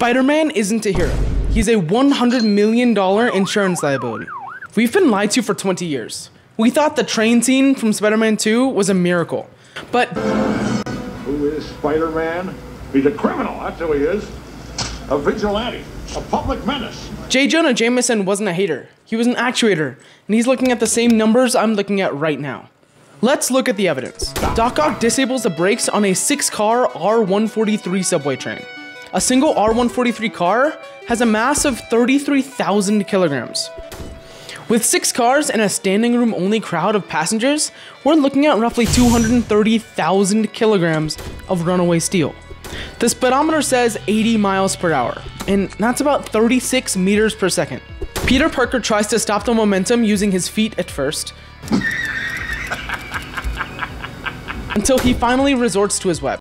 Spider-Man isn't a hero. He's a $100 million insurance liability. We've been lied to for 20 years. We thought the train scene from Spider-Man 2 was a miracle. But Who is Spider-Man? He's a criminal, that's who he is. A vigilante, a public menace. J. Jonah Jameson wasn't a hater. He was an actuator, and he's looking at the same numbers I'm looking at right now. Let's look at the evidence. Doc Ock disables the brakes on a 6-car R143 subway train. A single R143 car has a mass of 33,000 kilograms. With six cars and a standing room only crowd of passengers, we're looking at roughly 230,000 kilograms of runaway steel. The speedometer says 80 miles per hour, and that's about 36 meters per second. Peter Parker tries to stop the momentum using his feet at first, until he finally resorts to his web.